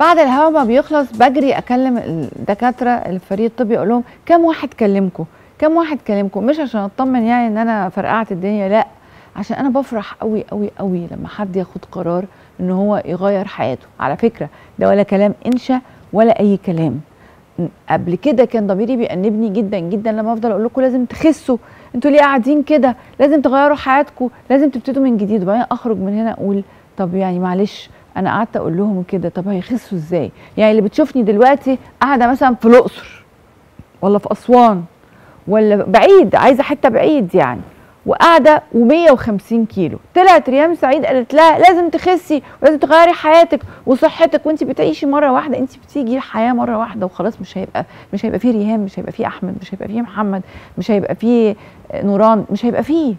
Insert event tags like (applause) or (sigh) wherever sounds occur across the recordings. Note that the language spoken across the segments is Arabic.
بعد الهوا ما بيخلص بجري أكلم الدكاترة الفريق الطبي أقول لهم كم واحد كلمكم كم واحد كلمكم مش عشان أطمن يعني إن أنا فرقعت الدنيا لأ عشان أنا بفرح قوي قوي قوي لما حد ياخد قرار إن هو يغير حياته. على فكرة ده ولا كلام إنشا ولا أي كلام. قبل كده كان ضميري بيأنبني جدا جدا لما أفضل أقول لكم لازم تخسوا. أنتوا ليه قاعدين كده؟ لازم تغيروا حياتكم لازم تبتدوا من جديد. وبعدين أخرج من هنا أقول طب يعني معلش أنا قعدت أقول لهم كده طب هيخسوا إزاي؟ يعني اللي بتشوفني دلوقتي قاعدة مثلا في الأقصر ولا في أسوان ولا بعيد عايزة حتة بعيد يعني وقاعدة و150 كيلو. طلعت ريام سعيد قالت لها لازم تخسي ولازم تغيري حياتك وصحتك وانت بتعيشي مرة واحدة انت بتيجي الحياة مرة واحدة وخلاص مش هيبقى مش هيبقى فيه ريهام مش هيبقى فيه أحمد مش هيبقى فيه محمد مش هيبقى فيه نوران مش هيبقى فيه.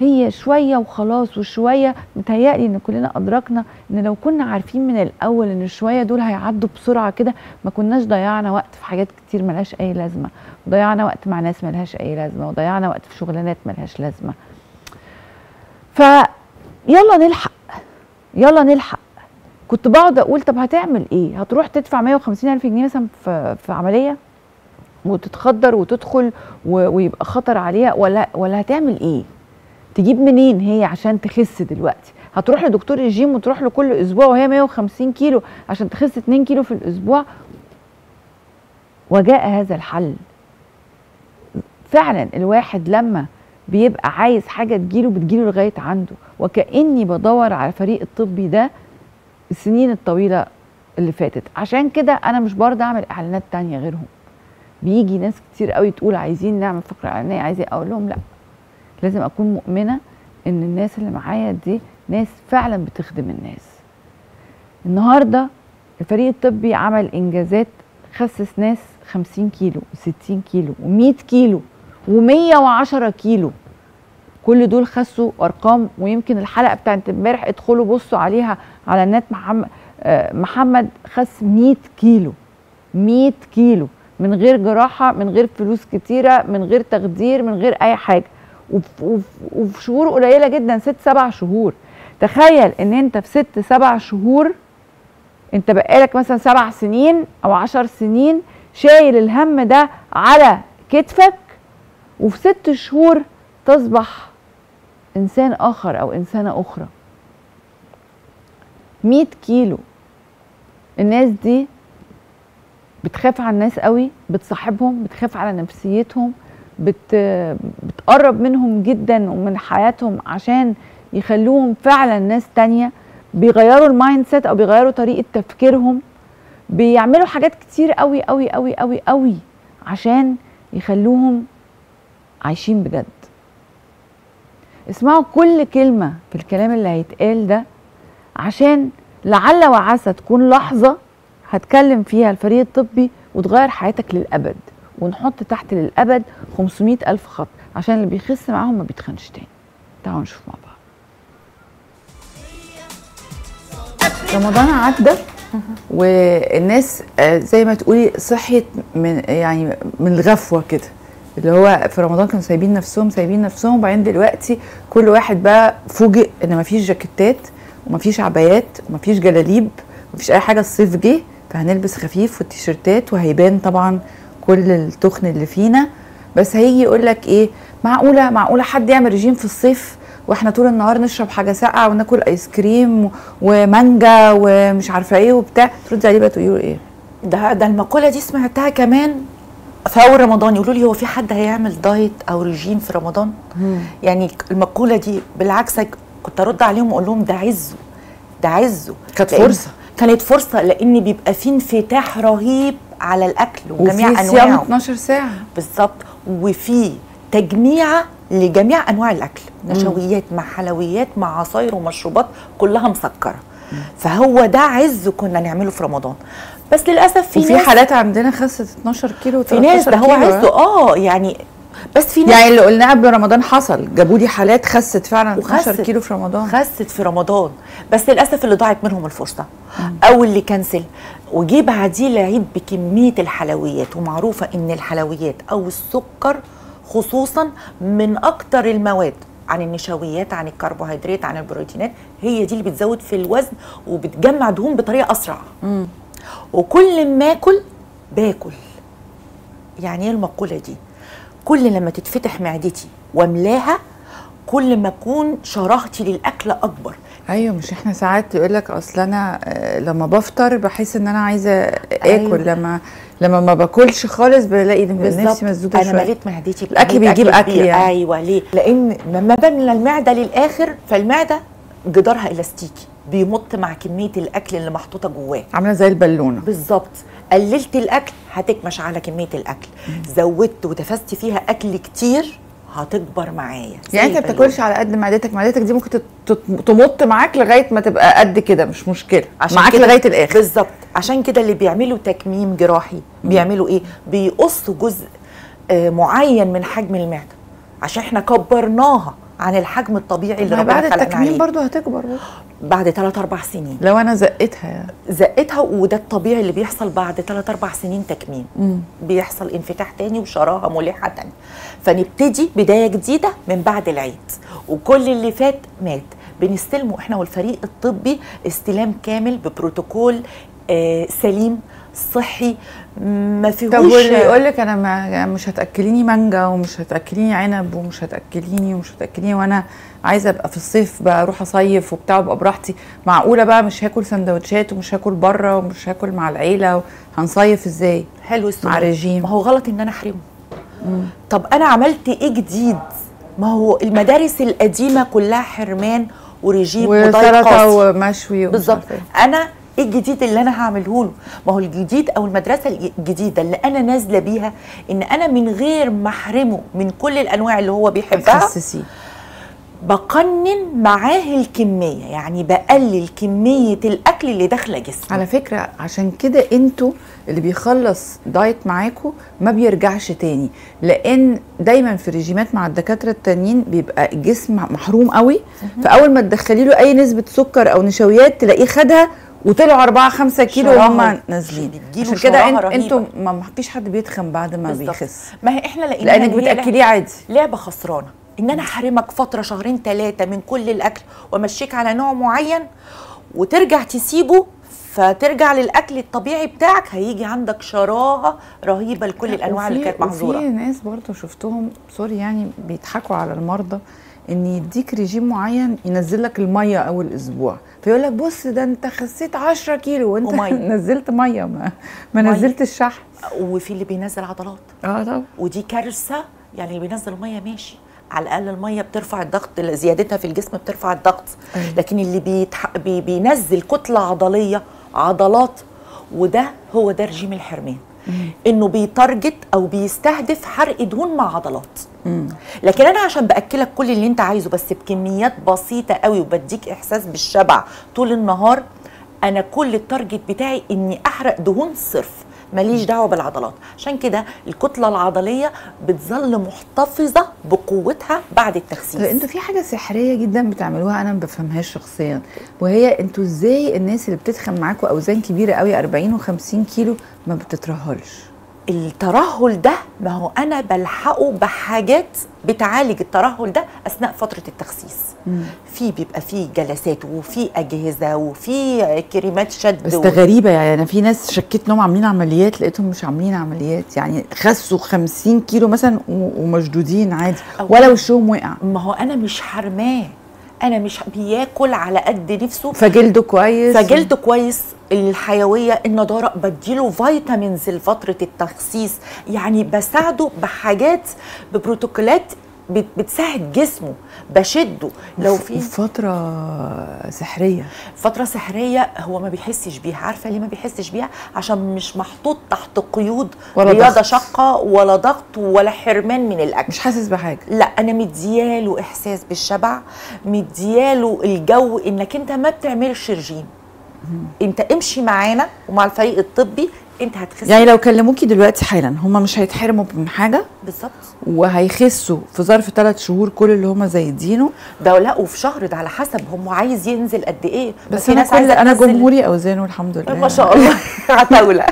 هي شوية وخلاص وشوية. متهيألي إن كلنا أدركنا إن لو كنا عارفين من الأول إن الشويه دول هيعدوا بسرعة كده ما كناش ضيعنا وقت في حاجات كتير ملهاش أي لازمة. وضيعنا وقت مع ناس ملهاش أي لازمة وضيعنا وقت في شغلانات ملهاش لازمة. ف يلا نلحق يلا نلحق. كنت بقعد أقول طب هتعمل إيه؟ هتروح تدفع 150 ألف جنيه مثلا في, في عملية وتتخدر وتدخل ويبقى خطر عليها ولا ولا هتعمل إيه؟ تجيب منين هي عشان تخس دلوقتي؟ هتروح لدكتور الجيم وتروح له كل أسبوع وهي 150 كيلو عشان تخس 2 كيلو في الأسبوع؟ وجاء هذا الحل. فعلا الواحد لما بيبقى عايز حاجة تجيله بتجيله لغاية عنده. وكأني بدور على فريق الطبي ده السنين الطويلة اللي فاتت. عشان كده أنا مش برضه أعمل إعلانات تانية غيرهم. بيجي ناس كتير قوي تقول عايزين نعمل فقرة إعلانية عايزين أقول لهم لأ. لازم أكون مؤمنة إن الناس اللي معايا دي ناس فعلا بتخدم الناس. النهارده الفريق الطبي عمل إنجازات خسس ناس 50 كيلو و60 كيلو و100 كيلو و110 كيلو. كل دول خسوا أرقام ويمكن الحلقة بتاعت امبارح ادخلوا بصوا عليها على النت محمد محمد خس 100 كيلو. 100 كيلو. من غير جراحة من غير فلوس كتيرة من غير تخدير من غير أي حاجة. وفي شهور قليلة جدا ست سبع شهور. تخيل إن أنت في ست سبع شهور أنت بقالك مثلا سبع سنين أو عشر سنين شايل الهم ده على كتفك وفي ست شهور تصبح إنسان آخر أو إنسانة أخرى. مية كيلو. الناس دي بتخاف على الناس قوي بتصاحبهم بتخاف على نفسيتهم بت بتقرب منهم جدا ومن حياتهم عشان يخلوهم فعلا ناس تانية بيغيروا ال mindset أو بيغيروا طريقة تفكيرهم بيعملوا حاجات كتير قوي قوي قوي قوي قوي عشان يخلوهم عايشين بجد. اسمعوا كل كلمة في الكلام اللي هيتقال ده عشان لعل وعسى تكون لحظة هتكلم فيها الفريق الطبي وتغير حياتك للأبد. ونحط تحت للأبد 500 ألف خط. عشان اللي بيخس معاهم ما بيتخنش تاني. تعالوا نشوف مع بعض. رمضان عدى والناس زي ما تقولي صحيت من يعني من الغفوة كده. اللي هو في رمضان كانوا سايبين نفسهم سايبين نفسهم. وبعدين دلوقتي كل واحد بقى فوجئ إن مفيش جاكيتات ومفيش عبايات ومفيش جلاليب مفيش أي حاجة. الصيف جه فهنلبس خفيف والتيشيرتات وهيبان طبعا كل التخن اللي فينا بس هيجي يقول لك إيه معقولة معقولة حد يعمل رجيم في الصيف وإحنا طول النهار نشرب حاجة ساقعة وناكل ايس كريم ومانجا ومش عارفة إيه وبتاع تردي عليه بقى تقولي إيه؟ ده ده المقولة دي سمعتها كمان في اول رمضان يقولوا لي هو في حد هيعمل دايت أو رجيم في رمضان؟ مم. يعني المقولة دي بالعكس كنت أرد عليهم وأقول لهم ده عزه ده عزه. كانت فرصة. كانت فرصة لأن بيبقى في انفتاح رهيب على الأكل وجميع وفي أنواعه. 12 ساعة. بالظبط. وفي تجميعه لجميع أنواع الأكل. نشويات مع حلويات مع عصاير ومشروبات كلها مسكرة. فهو ده عز كنا نعمله في رمضان. بس للأسف في وفي ناس حالات عندنا خست 12 كيلو في ناس ده هو عزه. آه يعني بس في ناس يعني اللي قلناه قبل رمضان حصل. جابوا لي حالات خست فعلا. 12 كيلو في رمضان. خست في رمضان. بس للأسف اللي ضاعت منهم الفرصة. مم. أو اللي كنسل. وجي بعديه العيد بكمية الحلويات. ومعروفة إن الحلويات أو السكر خصوصا من أكتر المواد. عن النشويات عن الكربوهيدرات عن البروتينات. هي دي اللي بتزود في الوزن وبتجمع دهون بطريقة أسرع. وكل ما آكل باكل. يعني إيه المقولة دي؟ كل لما تتفتح معدتي واملاها كل ما أكون شراهتي للأكل أكبر أيوه مش إحنا ساعات يقول لك أصل أنا آه، لما بفطر بحس إن أنا عايزة آكل أيوة. لما لما ما باكلش خالص بلاقي نفسي مسدودة أنا شوية مليت معدتي بكمية بيجيب أكل كبير. يعني. أيوه ليه لأن لما بملى المعدة للآخر فالمعدة جدارها إلاستيكي بيمط مع كمية الأكل اللي محطوطة جواه عاملة زي البالونة بالظبط قللت الأكل هتكمش على كمية الأكل. زودت وتفست فيها أكل كتير هتكبر معايا. يعني أنت البالونة. بتاكلش على قد معدتك معدتك دي ممكن تمط معاك لغاية ما تبقى قد كده مش مشكلة. معاك كده- لغاية الآخر. بالظبط. عشان كده اللي بيعملوا تكميم جراحي بيعملوا إيه؟ بيقصوا جزء آه، معين من حجم المعدة. عشان إحنا كبرناها عن الحجم الطبيعي اللي ما ربنا بعد خلقنا التكميم عليه. برضو هتكبر برضو. بعد 3 4 سنين. لو أنا زقتها يعني. زقتها وده الطبيعي اللي بيحصل بعد 3 4 سنين تكميم. بيحصل انفتاح تاني وشراهة ملحة تاني فنبتدي بداية جديدة من بعد العيد. وكل اللي فات مات. بنستلمه إحنا والفريق الطبي استلام كامل ببروتوكول سليم صحي ما فيهوش طب واللي يقول لك أنا ما مش هتأكليني مانجا ومش هتأكليني عنب ومش هتأكليني ومش هتأكليني وأنا عايزة أبقى في الصيف بقى أروح أصيف وبتاع وأبقى براحتي. معقولة بقى مش هاكل سندوتشات ومش هاكل بره ومش هاكل مع العيلة هنصيف إزاي؟ حلو السؤال. مع رجيم. ما هو غلط إن أنا أحرمه. طب أنا عملت إيه جديد؟ ما هو المدارس القديمة كلها حرمان ورجيم وضيق ومشوي ومش بالظبط. إيه. أنا إيه الجديد اللي أنا هعمله له؟ ما هو الجديد أو المدرسة الجديدة اللي أنا نازلة بيها إن أنا من غير ما أحرمه من كل الأنواع اللي هو بيحبها هتخسسيه بقنن معاه الكمية يعني بقلل كمية الأكل اللي داخلة جسمي على فكرة عشان كده أنتوا اللي بيخلص دايت معاكوا ما بيرجعش تاني لأن دايما في ريجيمات مع الدكاترة التانيين بيبقى الجسم محروم قوي فأول ما تدخلي له أي نسبة سكر أو نشويات تلاقيه خدها وطلعوا 4 5 كيلو. وهم نازلين عشان كده. إنتوا ما فيش حد بيتخن بعد ما بالظبط. بيخس ما هي إحنا لقينا لأنك بتأكليه عادي لعبة خسرانة إن أنا أحرمك فترة شهرين ثلاثة من كل الأكل وأمشيك على نوع معين وترجع تسيبه فترجع للأكل الطبيعي بتاعك هيجي عندك شراهة رهيبة لكل الأنواع اللي كانت محظورة وفي ناس برضه شفتهم sorry يعني بيضحكوا على المرضى إن يديك ريجيم معين ينزل لك المية أول أسبوع. فيقول لك بص ده أنت خسيت 10 كيلو وأنت ومية. (laughs) نزلت مية. ما, ما مية. نزلت الشحم وفي اللي بينزل عضلات. آه طبعا. ودي كارثة يعني اللي بينزل الميه ماشي. على الأقل المية بترفع الضغط زيادتها في الجسم بترفع الضغط. أيوة. لكن اللي بيتح... بي... بينزل كتلة عضلية عضلات وده هو ده رجيم الحرمان. إنه بي target أو بيستهدف حرق دهون مع عضلات. لكن أنا عشان بأكلك كل اللي أنت عايزه بس بكميات بسيطة قوي وبديك إحساس بالشبع طول النهار أنا كل ال target بتاعي إني أحرق دهون صرف. ماليش دعوة بالعضلات. عشان كده الكتلة العضلية بتظل محتفظة بقوتها بعد التخسيس. أنتوا في حاجة سحرية جدا بتعملوها أنا ما بفهمهاش شخصيا وهي أنتوا إزاي الناس اللي بتتخن معاكوا أوزان كبيرة قوي 40 و50 كيلو ما بتترهلش؟ الترهل ده ما هو أنا بلحقه بحاجات بتعالج الترهل ده أثناء فترة التخسيس. في بيبقى في جلسات وفي أجهزة وفي كريمات شد بس و- ده غريبة يعني أنا في ناس شكيت إنهم عاملين عمليات لقيتهم مش عاملين عمليات يعني خسوا 50 كيلو مثلا ومشدودين عادي ولا وشهم وقع. ما هو أنا مش حرماه. أنا مش بياكل على قد نفسه. فجلده كويس. فجلده كويس. الحيوية النضارة بديله فيتامينز لفترة التخسيس. يعني بساعده بحاجات ببروتوكولات بتساعد جسمه بشده. لو في فتره سحرية. فترة سحرية هو ما بيحسش بيها. عارفة ليه ما بيحسش بيها؟ عشان مش محطوط تحت قيود ولا رياضة ضغط. شاقة ولا ضغط ولا حرمان من الأكل. مش حاسس بحاجة. لا أنا مدياله إحساس بالشبع مدياله الجو إنك أنت ما بتعملش رجيم. أنت امشي معانا ومع الفريق الطبي انت هتخس. يعني لو كلموكي دلوقتي حالا هم مش هيتحرموا من حاجة؟ بالظبط. وهيخسوا في ظرف ثلاث شهور كل اللي هم زايدينه؟ ده لا وفي شهر ده على حسب هم عايز ينزل قد إيه. بس في أنا ناس كل أنا جمهوري اوزانه الحمد لله. ما شاء الله. (laughs) عتاوله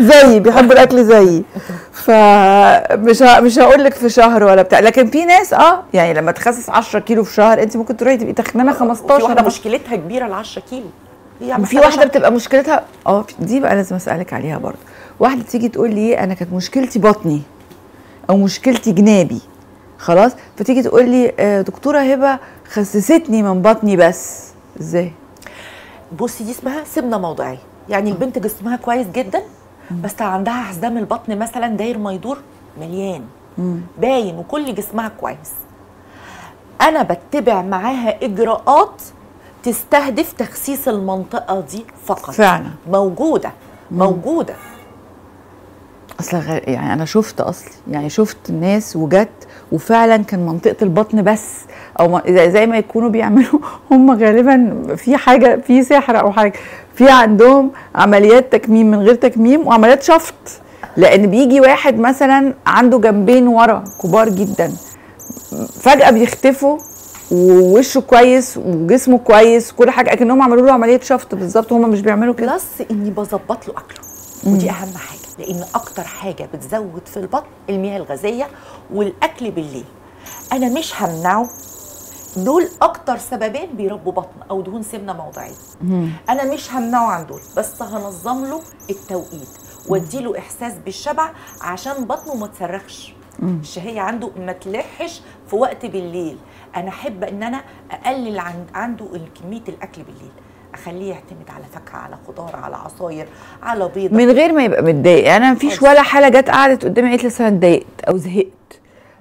زيي بيحبوا الأكل زيي. فمش مش هقول لك في شهر ولا بتاع. لكن في ناس آه يعني لما تخسس 10 كيلو في شهر أنت ممكن تروحي تبقي تخنانة في واحدة 15 مشكلتها كبيرة ال 10 كيلو. هي في واحدة بتبقى مشكلتها آه دي بقى لازم أسألك عليها برضه. واحدة تيجي تقول لي أنا كانت مشكلتي بطني أو مشكلتي جنابي خلاص؟ فتيجي تقول لي آه، دكتورة هبة خسستني من بطني بس. إزاي؟ بصي دي اسمها سمنة موضعية. يعني البنت جسمها كويس جدا بس عندها حزام البطن مثلا داير ما يدور مليان باين وكل جسمها كويس. أنا بتبع معاها إجراءات تستهدف تخسيس المنطقة دي فقط. فعلا. موجودة موجودة. أصل غ- يعني أنا شفت اصلي يعني شفت ناس وجت وفعلا كان منطقة البطن بس أو زي ما يكونوا بيعملوا. (laughs) هم غالبا في حاجة في سحر أو حاجة. في عندهم عمليات تكميم من غير تكميم وعمليات شفط. لأن بيجي واحد مثلا عنده جنبين ورا كبار جدا. فجأة بيختفوا ووشه كويس وجسمه كويس وكل حاجة أكنهم عملوا له عملية شفط بالظبط هم مش بيعملوا كده. بلس إني بظبط له أكله ودي أهم حاجة لأن أكتر حاجة بتزود في البطن المياه الغازية والأكل بالليل. أنا مش همنعه. دول أكتر سببين بيربوا بطن أو دهون سمنة موضعية. أنا مش همنعه عن دول بس هنظم له التوقيت واديله إحساس بالشبع عشان بطنه ما تصرخش. الشهيه عنده ما تلحش في وقت بالليل. أنا احب ان أنا اقلل عن عنده كمية الاكل بالليل. اخليه يعتمد على فاكهة على خضار على عصاير على بيض من غير ما يبقى متضايق. أنا مفيش خالص. ولا حالة جت قعدت قدامي قالت لي أنا اتضايقت أو زهقت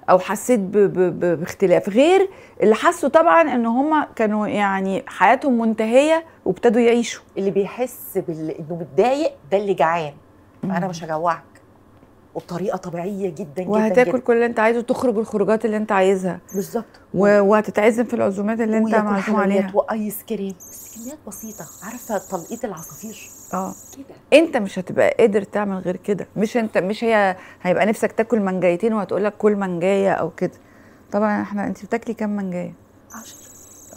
أو حسيت ب ب ب باختلاف. غير اللي حسوا طبعا إن هم كانوا يعني حياتهم منتهية وابتدوا يعيشوا. اللي بيحس بال... إنه متضايق ده اللي جعان. أنا مش هجوعك وبطريقه طبيعية جدا جدا وهتاكل جدا. كل اللي انت عايزه وتخرج الخروجات اللي انت عايزها. بالظبط. و- وهتتعزم في العزومات اللي انت معزوم عليها. وأيس كريم. بس كميات بسيطة. عارفة تلقيط العصافير؟ آه. كده. انت مش هتبقى قادر تعمل غير كده. مش انت مش هي هيبقى نفسك تاكل منجايتين وهتقول لك كل منجاية أو كده. طبعا إحنا أنت بتاكلي كام منجاية؟ عشرة.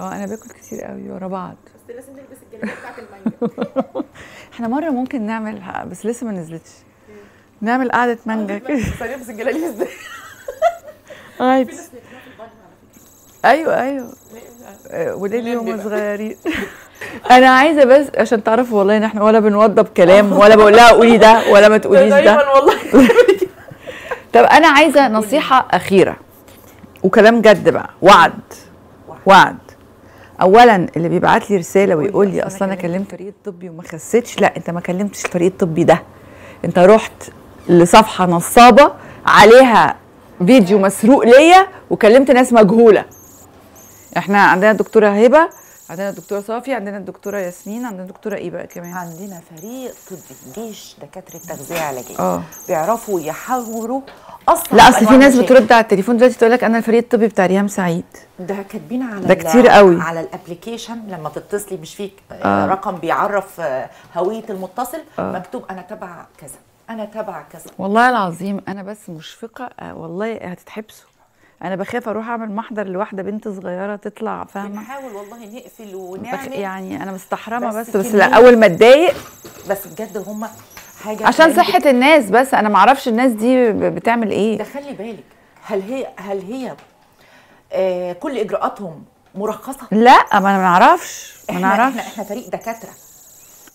آه أنا باكل كتير قوي ورا بعض. (laughs) بس لازم نلبس الجلابيه بتاعت المانجا. (laughs) إحنا مرة ممكن نعمل بس لسه ما نزلتش. نعمل قعدة مانجا كده. بس الجلابيه إزاي عادي أيوه أيوه. آه، وليه اليوم صغيرين. (laughs) أنا عايزة بس عشان تعرفوا والله إن إحنا ولا بنوضب كلام ولا بقول لها قولي ده ولا ما تقوليش ده. والله. (laughs) طب أنا عايزة نصيحة أخيرة. وكلام جد بقى. وعد. وعد. اولا اللي بيبعت لي رسالة ويقول لي أصل أنا كلمت. الفريق الطبي وما خسيتش لا أنت ما كلمتش الفريق الطبي ده. أنت رحت لصفحة نصابة عليها فيديو مسروق ليا وكلمت ناس مجهولة إحنا عندنا الدكتورة هبة عندنا الدكتورة صافي عندنا الدكتورة ياسمين عندنا الدكتورة إيه بقى كمان عندنا فريق طبي جيش دكاترة تغذية علاجية آه. بيعرفوا يحاوروا أصلا لا أصل في ناس. بترد على التليفون دلوقتي تقول لك أنا الفريق الطبي بتاع ريهام سعيد ده كاتبين على ده كتير قوي. على الابلكيشن لما تتصلي مش فيك آه. آه. رقم بيعرف آه، هوية المتصل آه. مكتوب أنا تبع كذا أنا تبع كذا. والله العظيم أنا بس مشفقة آه، والله هتتحبسوا. أنا بخاف أروح أعمل محضر لواحدة بنت صغيرة تطلع فاهمة؟ بنحاول والله نقفل. ونعمل. يعني أنا مستحرمة بس بس بس لا أول ما أتضايق بس بجد هم حاجة عشان صحة الناس بس أنا ما أعرفش الناس دي بتعمل ده إيه خلي بالك هل هي هل هي آه كل إجراءاتهم مرخصة؟ لا ما أنا ما أعرفش ما إحنا إحنا إحنا فريق دكاترة.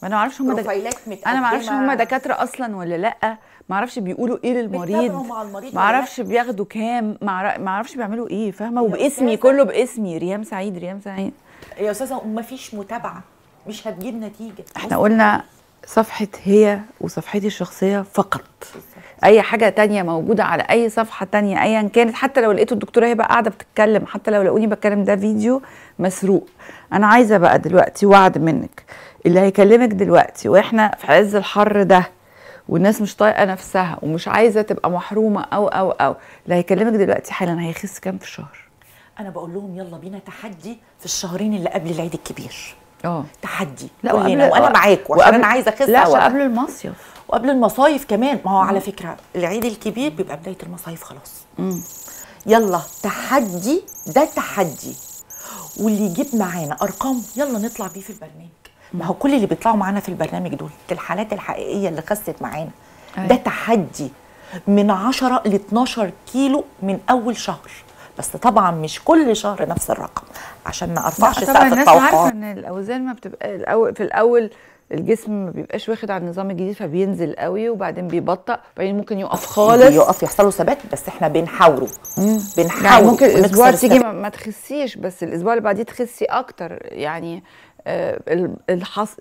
ما أنا ما أعرفش هم دك... بروفايلات أنا ما أعرفش هم دكاترة أصلا ولا لأ. ما أعرفش بيقولوا إيه للمريض. ما؟ أعرفش بياخدوا كام. ما أعرفش بيعملوا إيه فاهمة؟ وباسمي. كله باسمي. ريهام سعيد ريهام سعيد. يا أستاذة ما فيش متابعة. مش هتجيب نتيجة. إحنا قلنا صفحة هي وصفحتي الشخصية فقط. أي حاجة تانية موجودة على أي صفحة تانية أيا كانت. حتى لو لقيتوا الدكتورة هبة قاعدة بتتكلم حتى لو لقوني بتكلم ده فيديو مسروق. أنا عايزة بقى دلوقتي وعد منك. اللي هيكلمك دلوقتي وإحنا في عز الحر ده والناس مش طايقة نفسها ومش عايزة تبقى محرومة أو أو أو اللي هيكلمك دلوقتي حالا هيخس كام في الشهر؟ أنا بقول لهم يلا بينا تحدي في الشهرين اللي قبل العيد الكبير. آه. تحدي. لا كلنا وأنا معاكم عشان أنا عايزة أخس لا وقبل المصيف. وقبل المصايف كمان. ما هو على فكرة العيد الكبير بيبقى بداية المصايف خلاص. يلا تحدي ده تحدي. واللي يجيب معانا أرقام يلا نطلع بيه في البرنامج. ما هو كل اللي بيطلعوا معانا في البرنامج دول الحالات الحقيقية اللي خست معانا أيوة. ده تحدي من 10 ل 12 كيلو من أول شهر بس طبعا مش كل شهر نفس الرقم عشان ما أرفعش سقف طبعا الناس عارفة التوقعات إن الأوزان ما بتبقى الأول في الأول الجسم ما بيبقاش واخد على النظام الجديد فبينزل قوي وبعدين بيبطأ وبعدين ممكن يقف خالص يقف يحصل له ثبات بس إحنا بنحاوره يعني بنحاول ممكن الأسبوع تيجي. ما, تخسيش بس الأسبوع اللي بعديه تخسي أكتر يعني.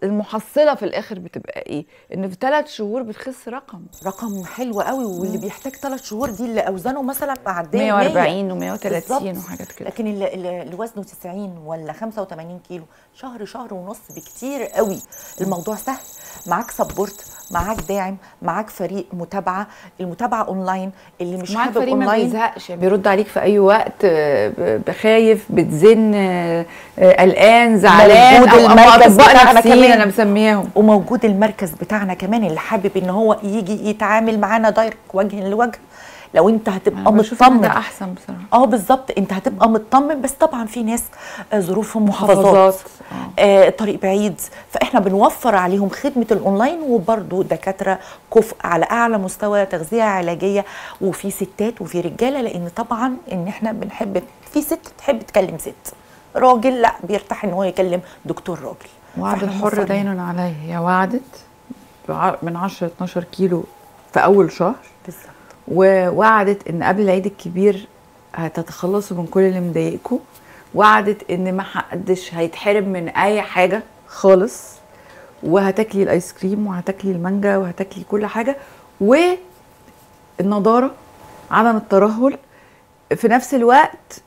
المحصلة في الآخر بتبقى إيه؟ إن في ثلاث شهور بتخس رقم. رقم حلو قوي واللي بيحتاج ثلاث شهور دي اللي أوزانه مثلا معديه 140 و130 بالظبط. وحاجات كده. لكن اللي وزنه 90 ولا 85 كيلو شهر شهر ونص بكتير قوي. الموضوع سهل. معاك support معاك داعم معاك فريق متابعة. المتابعة اونلاين اللي مش حابب اونلاين بيرد عليك في أي وقت آه، بخايف بتزن آه، آه، قلقان زعلان أو المركز بتاعنا كمان. أنا مسمياهم وموجود المركز بتاعنا كمان اللي حابب إن هو يجي يتعامل معانا direct وجه لوجه. لو انت هتبقى مطمن ده أحسن بصراحة. آه بالظبط. انت هتبقى مطمن بس طبعا في ناس آه، ظروفهم محافظات. آه. طريق بعيد. فإحنا بنوفر عليهم خدمة الأونلاين وبرضه دكاترة كفء على أعلى مستوى تغذية علاجية وفي ستات وفي رجالة لأن طبعا إن إحنا بنحب في ست تحب تكلم ست. راجل لأ بيرتاح إن هو يكلم دكتور راجل. وعد الحر. داين عليه هي وعدت من 10 12 كيلو في أول شهر. ووعدت إن قبل العيد الكبير هتتخلصوا من كل اللي مضايقكم وعدت إن ما حدش هيتحرم من أي حاجة خالص. وهتاكلي الآيس كريم وهتاكلي المانجا وهتاكلي كل حاجة. والنضارة عدم الترهل. في نفس الوقت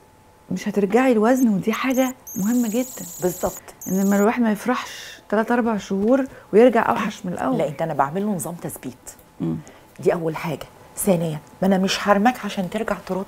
مش هترجعي الوزن ودي حاجة مهمة جدا. بالظبط. إن لما الواحد ما يفرحش 3 4 شهور ويرجع أوحش من الأول. لا إنت أنا بعمل له نظام تثبيت. دي أول حاجة. ثانيا ما أنا مش هرمك عشان ترجع ترد.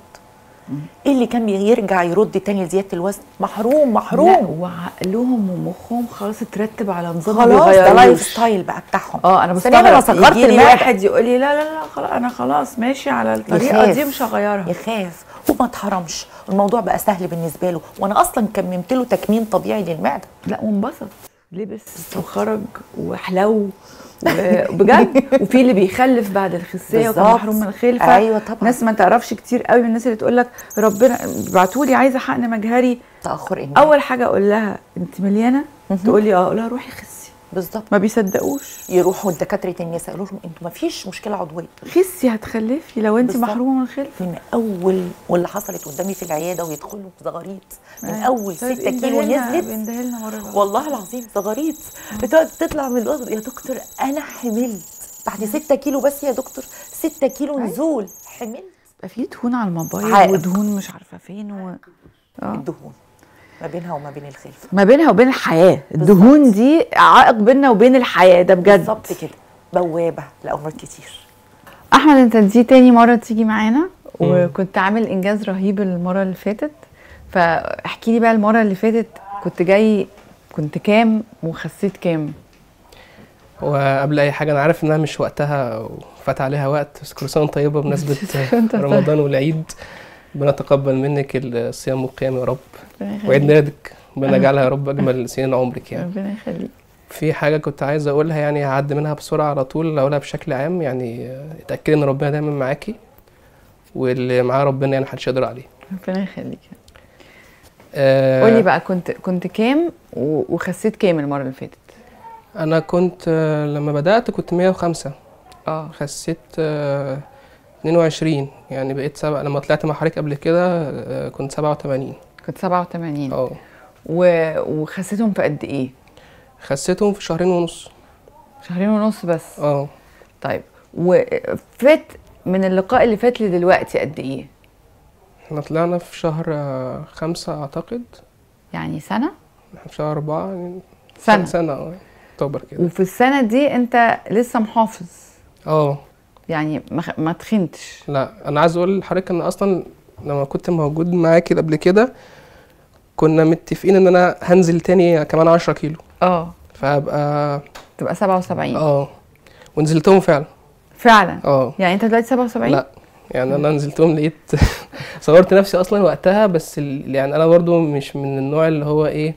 إيه اللي كان يرجع يرد تاني لزيادة الوزن؟ محروم لا محروم وعقلهم ومخهم خلاص اترتب على نظام خلاص ده life. style بقى بتاعهم. آه أنا ثانيا أنا بستغرب صغرت يجي واحد يقول لي لا لا لا خلاص أنا خلاص ماشي على الطريقة يخاف. دي مش هغيرها. يخاف. وما اتحرمش الموضوع بقى سهل بالنسبة له. وأنا أصلا كممت له تكميم طبيعي للمعدة. لا وانبسط. لبس وخرج وحلو. بجد. وفي اللي بيخلف بعد الخسية وكان. محروم من الخلفة. أيوة طبعا. ناس ما تعرفش كتير قوي من الناس اللي تقول لك ربنا ابعتوا لي عايزة حقن مجهري. تأخر أول حاجة أقول لها أنت مليانة؟ تقول لي آه أقول لها روحي خسي بالظبط ما بيصدقوش. يروحوا لدكاتره النساء يقولوا لهم أنتوا ما فيش مشكلة عضوية. خسي هتخلفي لو انت. محرومة من الخلف من أول واللي حصلت قدامي في العيادة ويدخلوا بزغاريط من أيوة. أول طيب 6 كيلو اندهلنا- نزلت. والله العظيم زغاريط. بتقعد تطلع من الأرض يا دكتور أنا حملت. بعد 6 كيلو بس يا دكتور. 6 كيلو نزول. حملت. بقى في دهون على الموبايل. ودهون مش عارفة فين و... آه. الدهون. ما بينها وما بين الخلفة. ما بينها وبين الحياة. الدهون دي عائق بيننا وبين الحياة ده بجد. بالظبط كده. بوابة لامراض كتير. أحمد أنت دي تاني مرة تيجي معانا؟ وكنت عامل إنجاز رهيب المرة اللي فاتت. فاحكي لي بقى المرة اللي فاتت كنت جاي كنت كام وخسيت كام؟ وقبل أي حاجة أنا عارف إنها مش وقتها وفات عليها وقت. بس كل سنه طيبة. بمناسبه. (laughs) رمضان والعيد. ربنا منك الصيام والقيام يا رب. وعيد ميلادك ربنا يجعلها يا رب أجمل (laughs) سنين عمرك يعني. ربنا يخليك. في حاجة كنت عايز أقولها يعني هعدي منها بسرعة على طول أقولها بشكل عام يعني آه، اتاكدي إن ربنا دايما معاكي واللي معاه ربنا يعني محدش يقدر عليه. ربنا يخليك. آه، قولي بقى كنت كنت كام وخسيت كام المرة اللي فاتت؟ أنا كنت آه، لما بدأت كنت 105 آه. خسيت آه، 22 يعني بقيت سبع لما طلعت مع حضرتك قبل كده آه، كنت 87 كنت 87 آه و... وخسيتهم في قد إيه؟ خسيتهم في شهرين ونص. شهرين ونص بس. آه طيب. وفات من اللقاء اللي فات لدلوقتي قد إيه؟ إحنا طلعنا في شهر آه، خمسة أعتقد. يعني سنة؟ إحنا في شهر أربعة. يعني سنة. سنة آه أكتوبر كده. وفي السنة دي أنت لسه محافظ. آه يعني ما, ما تخنتش. لا أنا عايز أقول لحضرتك إن أصلا لما كنت موجود معاكي قبل كده كنا متفقين إن أنا هنزل تاني كمان 10 كيلو. آه. فهبقى تبقى 77 آه. ونزلتهم فعلا. فعلا؟ آه. يعني أنت دلوقتي 77 لا. يعني أنا نزلتهم لقيت (laughs) صورت نفسي أصلا وقتها بس يعني أنا برضو مش من النوع اللي هو إيه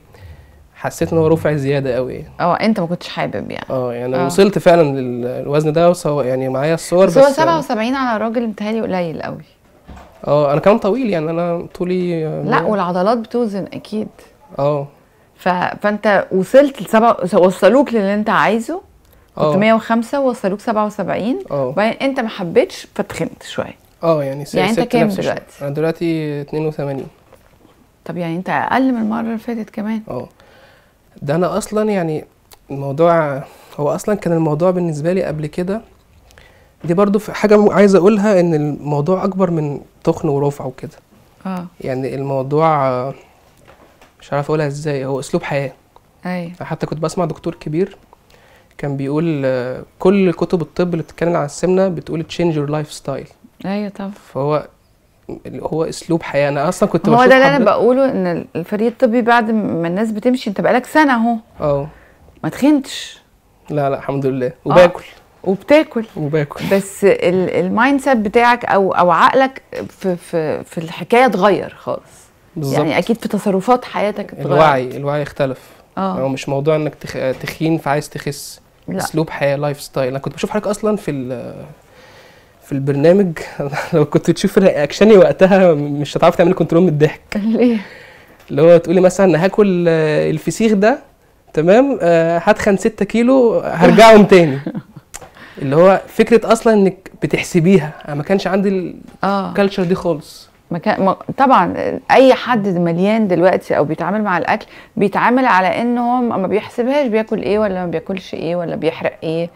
حسيت إن هو رفع زيادة قوي. آه. أنت ما كنتش حابب يعني. آه. يعني آه. وصلت فعلا للوزن ده وصو يعني معايا الصور بس هو 77 على الراجل متهيألي قليل قوي آه أنا كمان طويل يعني أنا طولي آه، لا والعضلات بتوزن أكيد. آه. ف... فانت وصلت لسبع وصلوك للي انت عايزه كنت آه 105 وصلوك 77 آه. وبعدين انت ما حبيتش فتخنت شوية. آه يعني س- يعني انت كام. دلوقتي؟ أنا دلوقتي 82 طب يعني انت أقل من المرة اللي فاتت كمان. آه. ده أنا أصلا يعني الموضوع هو أصلا كان الموضوع بالنسبة لي قبل كده دي برضو في حاجة عايز أقولها إن الموضوع أكبر من تخن ورفع وكده. آه. يعني الموضوع آه، مش عارف أقولها إزاي هو أسلوب حياة. أيوه حتى كنت بسمع دكتور كبير كان بيقول آه، كل كتب الطب اللي بتتكلم عن السمنة بتقول change your lifestyle أيوه طب فهو هو أسلوب حياة. أنا أصلا كنت هو ده اللي أنا بقوله إن الفريق الطبي بعد ما الناس بتمشي أنت بقالك سنة أهو. أه. ما تخنتش. لا لا الحمد لله. وباكل. وبتاكل. وباكل. بس ال- ال mindset بتاعك أو أو عقلك في في في الحكاية اتغير خالص. بالظبط. يعني أكيد في تصرفات حياتك اتغيرت. الوعي الوعي اختلف. هو آه مش موضوع إنك تخ... تخين فعايز تخس. لا. أسلوب حياة lifestyle أنا كنت بشوف حضرتك أصلا في. في البرنامج. (laughs) لو كنت تشوف reaction ي وقتها مش هتعرف تعملي control من الضحك. (laughs) ليه؟ اللي هو تقولي مثلا هاكل الفسيخ ده تمام؟ آه، هتخن 6 كيلو هرجعهم تاني. (laughs) اللي هو فكرة أصلا إنك بتحسبيها. أنا ما كانش عندي ال culture دي خالص. مكان ما طبعا أي حد مليان دلوقتي أو بيتعامل مع الأكل بيتعامل على إنه هو ما بيحسبهاش بياكل إيه ولا ما بياكلش إيه ولا بيحرق إيه.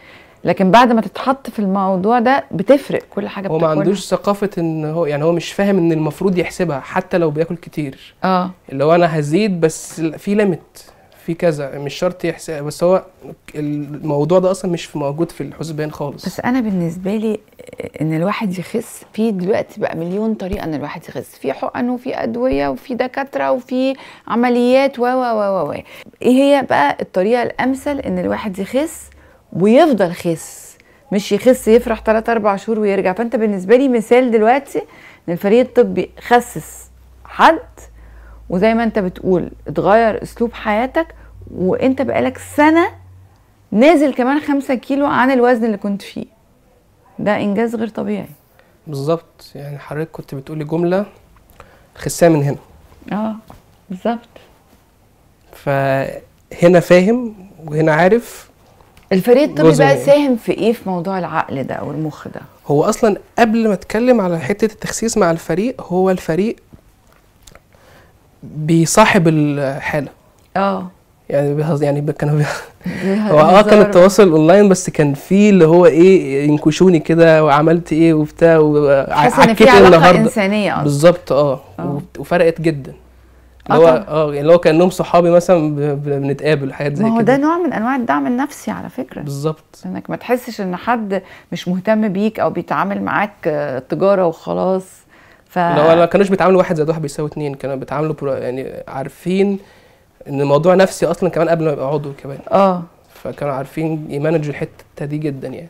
لكن بعد ما تتحط في الموضوع ده بتفرق كل حاجة هو ما. عندوش ثقافة إن هو يعني هو مش فاهم إن المفروض يحسبها حتى لو بياكل كتير. آه. اللي هو أنا هزيد بس في limit في كذا مش شرط يحسب بس هو الموضوع ده أصلا مش موجود في الحسبان خالص. بس أنا بالنسبة لي إن الواحد يخس في دلوقتي بقى مليون طريقة إن الواحد يخس. في حقن وفي أدوية وفي دكاترة وفي عمليات و و و و إيه هي بقى الطريقة الأمثل إن الواحد يخس ويفضل خس؟ مش يخس يفرح 3 4 شهور ويرجع. فأنت بالنسبة لي مثال دلوقتي إن الفريق الطبي خسس حد وزي ما أنت بتقول اتغير أسلوب حياتك وانت بقالك سنة نازل كمان خمسة كيلو عن الوزن اللي كنت فيه. ده إنجاز غير طبيعي. بالظبط. يعني حضرتك كنت بتقولي جملة خسها من هنا. آه بالظبط. فهنا فاهم وهنا عارف الفريق الطبي بقى من- ساهم في إيه في موضوع العقل ده أو المخ ده؟ هو أصلا قبل ما أتكلم على حتة التخسيس مع الفريق هو الفريق بيصاحب الحالة. آه. يعني بيهز يعني كانوا. هو آه كان. التواصل أونلاين بس كان في اللي هو إيه ينكشوني كده وعملت إيه وبتاع وعكيت علاقة إنسانية أصلا بالظبط آه آه. وف- وفرقت جدا آه اللي هو. آه يعني اللي هو كأنهم صحابي مثلا بنتقابل حاجات زي ما هو كده ده نوع من أنواع الدعم النفسي على فكرة بالظبط إنك ما تحسش إن حد مش مهتم بيك أو بيتعامل معاك آه، تجارة وخلاص ف هو ما كانوش بيتعاملوا واحد زائد واحد بيساوي اتنين كانوا بيتعاملوا يعني عارفين إن الموضوع نفسي أصلا كمان قبل ما يبقى عضو كمان. آه. فكانوا عارفين يمانجوا الحتة دي جدا يعني.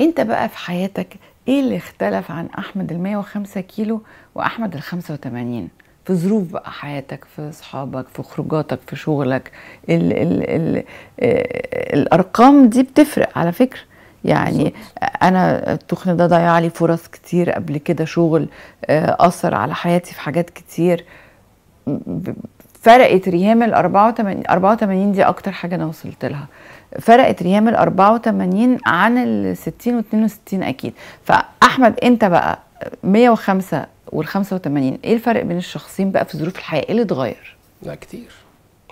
أنت بقى في حياتك إيه اللي اختلف عن أحمد ال 105 كيلو وأحمد ال 85 في ظروف بقى حياتك في أصحابك في خروجاتك في شغلك. ال ال ال آه، الأرقام دي بتفرق على فكرة. يعني أنا التخن ده ضيع لي فرص كتير قبل كده شغل آه، أثر على حياتي في حاجات كتير. فرقت ريهام ال 84 84 دي أكتر حاجة أنا وصلت لها. فرقت ريهام ال 84 عن ال 60 و 62 أكيد. فأحمد أنت بقى 105 وال 85 إيه الفرق بين الشخصين بقى في ظروف الحياة؟ إيه اللي اتغير؟ لا كتير.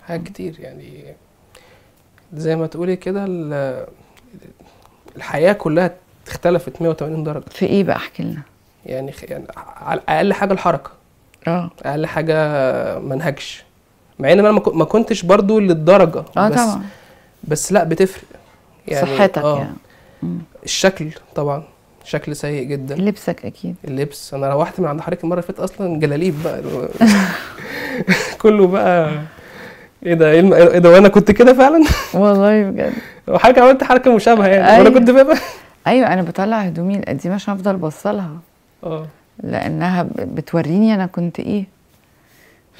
حاجات كتير يعني. زي ما تقولي كده ال- الحياة كلها اختلفت 180 درجة. في إيه بقى؟ احكي لنا. يعني يعني على أقل حاجة الحركة. آه. أقل حاجة منهجش مع إن أنا ما كن- ما كنتش برضو للدرجة آه بس طبعا. بس لأ بتفرق. صحتك آه، يعني. مم. الشكل طبعا شكل سيء جدا. لبسك أكيد. اللبس. أنا روحت من عند حضرتك المرة اللي فاتت أصلا جلاليب بقى. (laughs) كله بقى إيه ده؟ إيه إيه ده؟ وأنا كنت كده فعلا؟ (laughs) والله بجد. وحضرتك عملت حركة مشابهة يعني؟ وأنا أيوة. كنت كده أيوه أنا بطلع هدومي القديمة عشان أفضل بصلها آه. لأنها بتوريني أنا كنت إيه.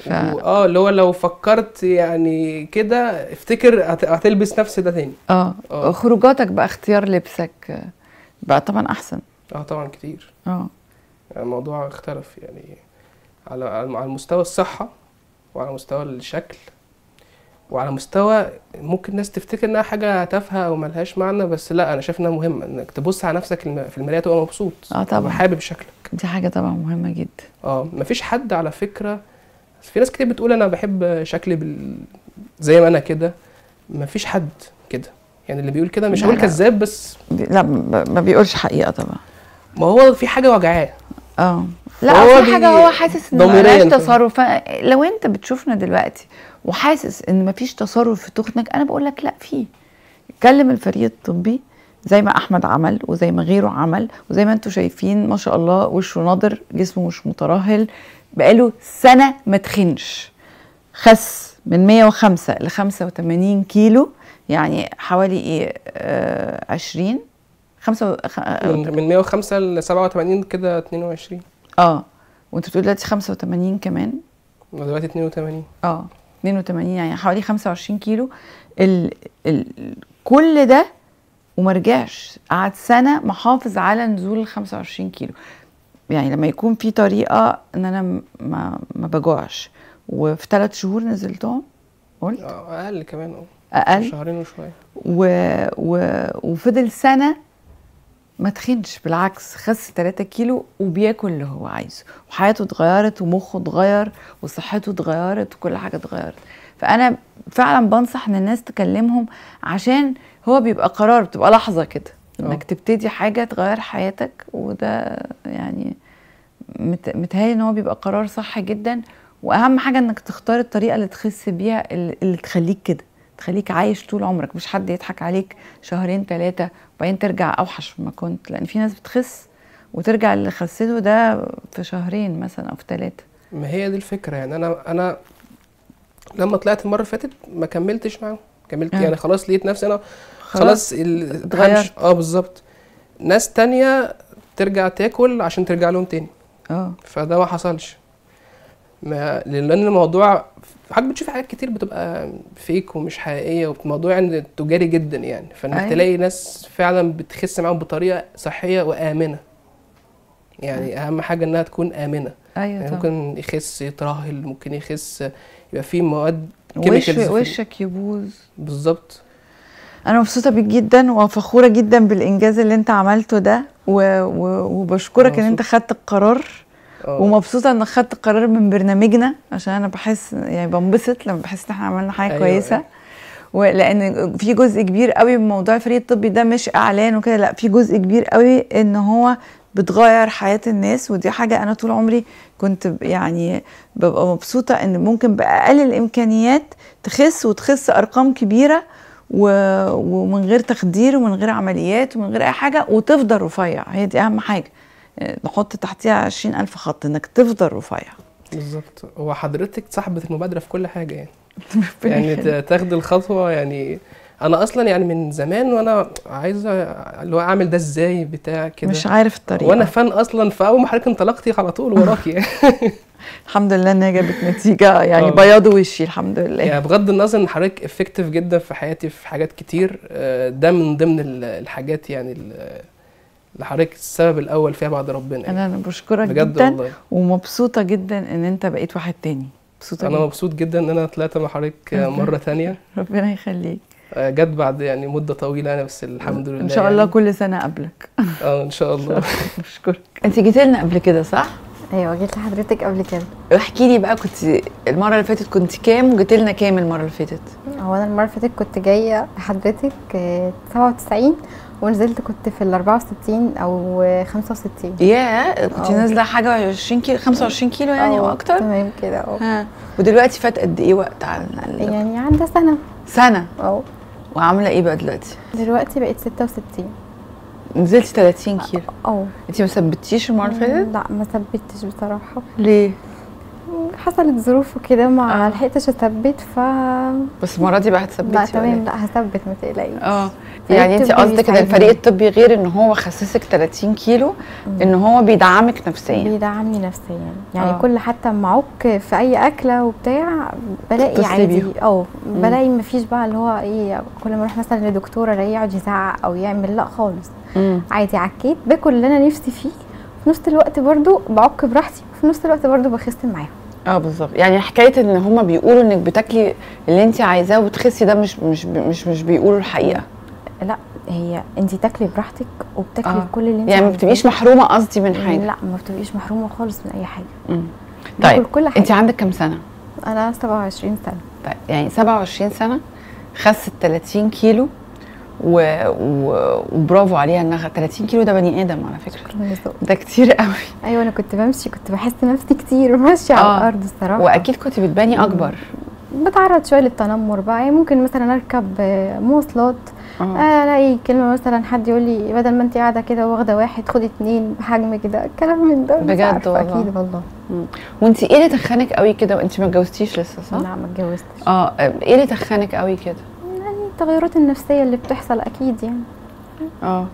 ف... و- آه اللي هو لو فكرت يعني كده افتكر هت- هتلبس نفس ده تاني. آه. آه. خروجاتك بقى اختيار لبسك بقى طبعا أحسن. آه طبعا كتير. آه. يعني الموضوع اختلف يعني على على مستوى الصحة وعلى مستوى الشكل وعلى مستوى ممكن الناس تفتكر إنها حاجة تافهة أو ملهاش معنى بس لا أنا شايف إنها مهمة إنك تبص على نفسك في المراية تبقى مبسوط. آه طبعاً. حابب شكلك. دي حاجة طبعا مهمة جدا. آه مفيش حد على فكرة في ناس كتير بتقول أنا بحب شكلي بال... زي ما أنا كده. مفيش حد كده. يعني اللي بيقول كده مش هقول. كذاب بس بي- لا ما بيقولش حقيقة طبعا. ما هو في حاجة وجعاه. آه. لا فهو في حاجة هو حاسس ان كده. تصرف. لو أنت بتشوفنا دلوقتي وحاسس إن مفيش تصرف في تخنك أنا بقول لك لا في. كلم الفريق الطبي زي ما أحمد عمل وزي ما غيره عمل وزي ما أنتم شايفين ما شاء الله وشه ناضر جسمه مش مترهل. بقاله سنة ما تخنش. خس من 105 ل 85 كيلو يعني حوالي إيه آه 20 خمسة خ- من من 105 ل 87 كده 22 آه وأنت بتقول دلوقتي 85 كمان. دلوقتي 82 آه 82 يعني حوالي 25 كيلو. ال ال كل ده وما رجعش. قعد سنة محافظ على نزول ال 25 كيلو. يعني لما يكون في طريقة إن أنا ما ما بجوعش. وفي ثلاث شهور نزلتهم قلت؟ آه أقل كمان آه. أقل؟ شهرين وشوية. و... و... وفضل سنة ما تخنش. بالعكس خس 3 كيلو وبياكل اللي هو عايزه. وحياته اتغيرت ومخه اتغير وصحته اتغيرت وكل حاجة اتغيرت. فأنا فعلا بنصح إن الناس تكلمهم عشان هو بيبقى قرار بتبقى لحظة كده. إنك آه. تبتدي حاجة تغير حياتك وده يعني مت... متهيألي إن هو بيبقى قرار صح جدا. وأهم حاجة إنك تختار الطريقة اللي تخس بيها اللي تخليك كده تخليك عايش طول عمرك. مش حد يضحك عليك شهرين ثلاثة وبعدين ترجع أوحش مما كنت. لأن في ناس بتخس وترجع اللي خسته ده في شهرين مثلا أو في ثلاثة ما هي دي الفكرة. يعني أنا أنا لما طلعت المرة اللي فاتت ما كملتش معاهم. كملت آه. يعني خلاص لقيت نفسي أنا خلاص. همشي. آه بالظبط. ناس تانية ترجع تاكل عشان ترجع لهم تاني. آه. فده ما حصلش. ما لأن الموضوع حضرتك بتشوف حاجات كتير بتبقى فيك ومش حقيقية والموضوع يعني تجاري جدا يعني. فإنك أيوة. تلاقي ناس فعلا بتخس معاهم بطريقة صحية وآمنة. يعني أهم حاجة إنها تكون آمنة. أيوه يعني طبعا. ممكن يخس يترهل ممكن يخس يبقى فيه مواد وش وشك يبوظ. بالظبط. أنا مبسوطة بيك جدا وفخورة جدا بالإنجاز اللي أنت عملته ده و... و... وبشكرك إن أنت خدت القرار آه ومبسوطة إنك خدت قرار من برنامجنا عشان أنا بحس يعني بنبسط لما بحس إن إحنا عملنا حاجة أيوة، كويسة أيوة. ولان في جزء كبير قوي من موضوع الفريق الطبي ده مش إعلان وكده لأ في جزء كبير قوي إن هو بتغير حياة الناس ودي حاجة أنا طول عمري كنت يعني ببقى مبسوطة إن ممكن بأقل الإمكانيات تخس وتخس أرقام كبيرة. ومن غير تخدير ومن غير عمليات ومن غير أي حاجة وتفضل رفيع. هي دي أهم حاجة. نحط تحتيها عشرين ألف خط إنك تفضل رفيع. بالظبط. هو حضرتك صاحبة المبادرة في كل حاجة يعني. (laughs) يعني تاخدي الخطوة يعني. أنا أصلا يعني من زمان وأنا عايز اللي هو أعمل ده إزاي بتاع كده. مش عارف الطريقة. وأنا فان أصلا فأول ما حضرتك انطلقتي على طول وراكي. يعني. (laughs) الحمد لله إنها جابت نتيجة. (laughs) يعني آه. بياض وشي الحمد لله. يعني بغض النظر إن حضرتك افكتيف جدا في حياتي في حاجات كتير آه، ده من ضمن ال- الحاجات يعني ال- اللي حضرتك السبب الأول فيها بعد ربنا يعني. أنا بشكرك بجد جدا والله. ومبسوطة جدا إن أنت بقيت واحد تاني. مبسوطة أنا جدا. مبسوط جدا إن أنا طلعت مع حضرتك مرة تانية. (laughs) ربنا يخليك. آه، جت بعد يعني مدة طويلة يعني بس الحمد لله إن شاء الله يعني. كل سنة قبلك. آه إن شاء الله. (laughs) بشكرك أنت جيتي لنا قبل كده صح؟ أيوه جيت لحضرتك قبل كده احكي لي بقى كنت المرة اللي فاتت كنت كام وجيتي لنا كام المرة اللي فاتت؟ هو أنا المرة اللي فاتت كنت جاية لحضرتك آه، 97 ونزلت كنت في ال 64 أو آه، 65 ياه كنت آه. نازلة حاجة 20 كيلو 25 كيلو يعني أو أكتر؟ تمام كده آه ودلوقتي فات قد إيه وقت على يعني عندها سنة سنة آه وعاملة إيه بقى دلوقتي؟ دلوقتي بقيت 66 نزلتي 30 كيلو. آه انت ما ثبتيش المرة اللي فاتت؟ لا ما ثبتش بصراحة. ليه؟ حصلت ظروف وكده ما آه. لحقتش أثبت ف بس المرة دي بقى هتثبتي لا ولا تمام إيه؟ لا هثبت ما تقلقيش آه الفريق يعني انت قصدك ان. الفريق الطبي غير إن هو خسسك 30 كيلو إن هو بيدعمك نفسيا بيدعمني نفسيا يعني آه. كل حتى اعك في أي أكلة وبتاع بلاقي عادي. آه بلاقي مفيش بقى اللي هو إيه كل ما أروح مثلا لدكتوره ألاقيه يقعد يزعق أو يعمل لا خالص مم. عادي عكيت باكل اللي أنا نفسي فيه في نفس الوقت برضو بعك براحتي وفي نفس الوقت برضو بخس معاهم آه بالظبط. يعني حكاية إن هما بيقولوا إنك بتاكلي اللي انت عايزاه وتخسي ده مش مش مش مش بيقولوا الحقيقة. لا هي انت تاكلي براحتك وبتاكلي آه. كل اللي انت يعني ما. بتبقيش محرومة قصدي من حاجة. لا ما بتبقيش محرومة خالص من أي حاجة. مم. باكل طيب كل حاجة. انت عندك كام سنة؟ أنا 27 سنة. طيب يعني 27 سنة خست 30 كيلو و... و... وبرافو عليها إنها 30 كيلو. ده بني آدم على فكرة. ده كتير قوي. أيوه أنا كنت بمشي كنت بحس نفسي كتير ماشية آه. على الأرض الصراحة. وأكيد كنت بتباني أكبر. بتعرض شوية للتنمر بقى. يعني ممكن مثلا أركب آه، مواصلات. آه. آه، ألاقي كلمة مثلا حد يقول لي بدل ما انت قاعدة كده واخدة واحد خدي اتنين بحجم كده. كلام من ده بجد والله. أكيد والله. وأنت إيه اللي تخنك قوي كده؟ وأنت ما اتجوزتيش لسه صح؟ لا ما اتجوزتش. آه إيه اللي تخنك قوي كده؟ التغيرات النفسية اللي بتحصل أكيد يعني آه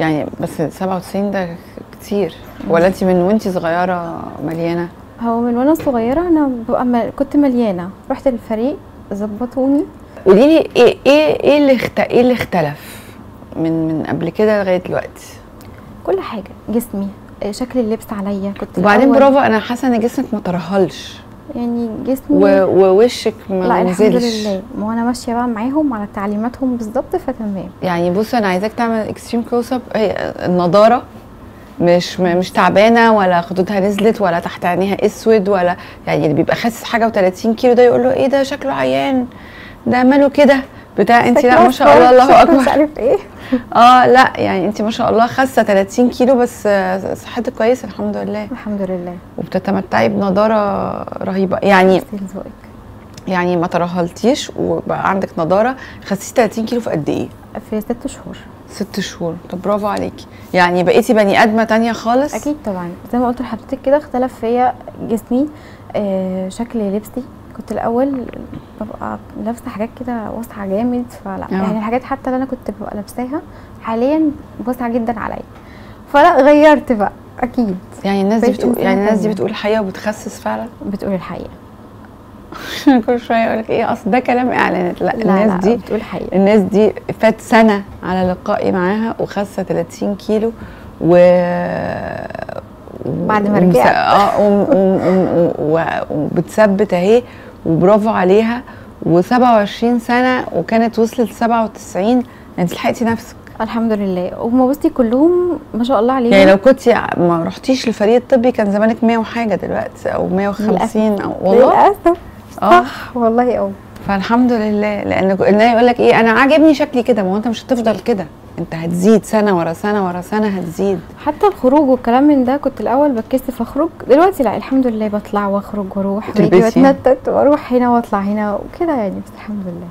يعني بس 97 ده كتير ولا انت من وانت صغيرة مليانة؟ هو من وأنا صغيرة أنا ببقى. كنت مليانة رحت الفريق ظبطوني قولي لي إيه إيه إيه اللي اخت... إيه اللي اختلف من من قبل كده لغاية دلوقتي؟ كل حاجة جسمي شكل اللبس عليا كنت وبعدين برافو أنا حاسة إن جسمك ما ترهلش يعني جسمي و... ووشك لا ما الحمد نزلش لله. ما هو أنا ماشية بقى معاهم على تعليماتهم بالظبط فتمام. يعني بص أنا عايزاك تعمل extreme close up هي النضارة مش مش تعبانة ولا خدودها نزلت ولا تحت عينيها أسود ولا يعني اللي بيبقى خاسس حاجة و30 كيلو ده يقول له إيه ده شكله عيان ده ماله كده؟ بتاع انت لا ما شاء الله الله شكله مش اكبر عارف إيه. (laughs) آه لا يعني انت ما شاء الله خاسة 30 كيلو بس صحتك كويسة الحمد لله. الحمد لله. وبتتمتعي بنضارة رهيبة. يعني. يعني ما ترهلتيش وبقى عندك نضارة. خسيتي 30 كيلو في قد إيه؟ في ست شهور. ست شهور. طب برافو عليكي. يعني بقيتي بني آدمة تانية خالص؟ أكيد طبعا. زي ما قلت لحضرتك كده اختلف فيا جسمي آه شكل لبسي كنت الأول ببقى لابسة حاجات كده واسعه جامد فلا آه. يعني الحاجات حتى اللي أنا كنت ببقى لابساها حاليا واسعه جدا عليا فلا غيرت بقى أكيد يعني الناس دي بتقول يعني الناس دي. بتقول الحقيقة وبتخسس فعلا بتقول الحقيقة (laughs) كل شوية يقول لك إيه أصل ده كلام اعلانات لا, لا الناس لا دي بتقول الحقيقة الناس دي فات سنة على لقائي معاها وخاسه 30 كيلو و بعد ما رجعت. آه وبتثبت أهي وبرافو عليها و27 سنة وكانت وصلت 97 انت لحقتي نفسك. الحمد لله. هم بصي كلهم ما شاء الله عليهم. يعني لو كنت ما رحتيش للفريق الطبي كان زمانك 100 وحاجة دلوقتي أو 150 أو والله. للأسف. آه. صح والله آه فالحمد لله. لأن يقول لك إيه أنا عاجبني شكلي كده ما هو أنت مش هتفضل كده. انت هتزيد سنة ورا سنة ورا سنة هتزيد. حتى الخروج والكلام من ده كنت الأول بتكسف اخرج دلوقتي لا الحمد لله بطلع وأخرج وأروح واجي. واتنطط وأروح هنا وأطلع هنا وكده يعني بس الحمد لله.